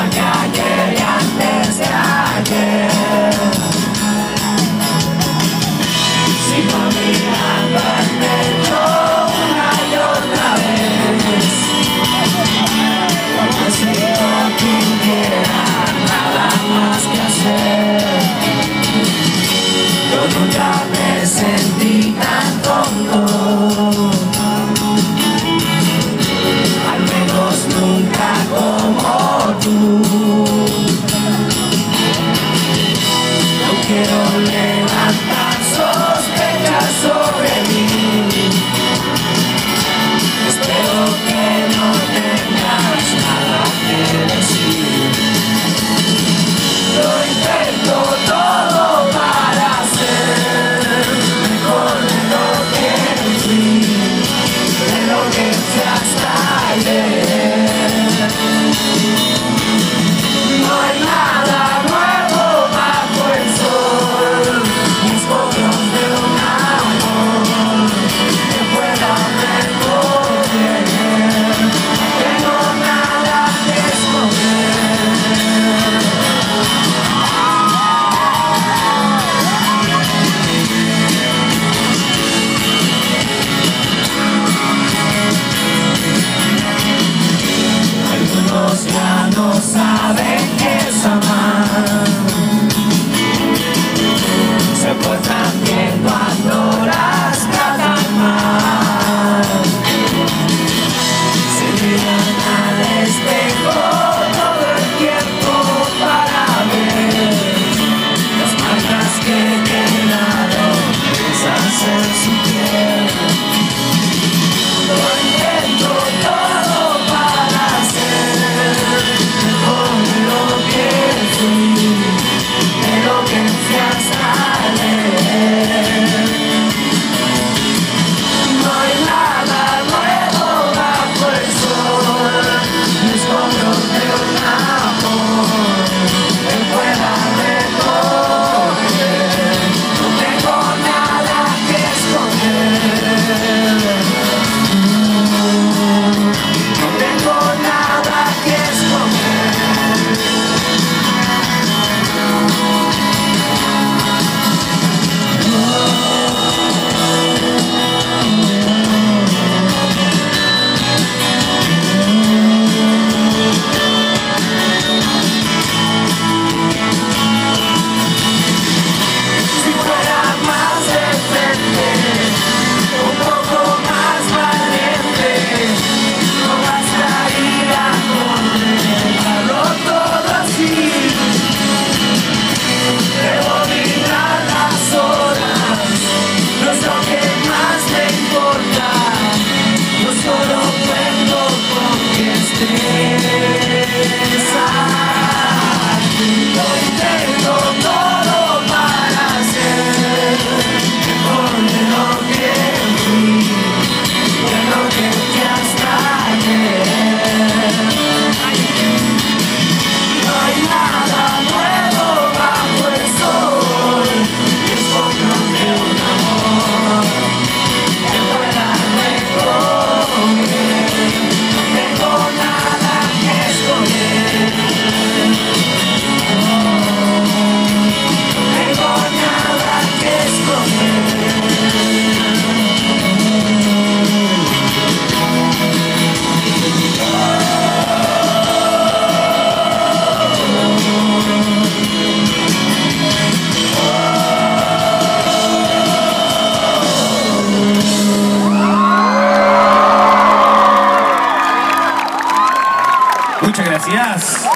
Yeah. goddamn get on there. Yes.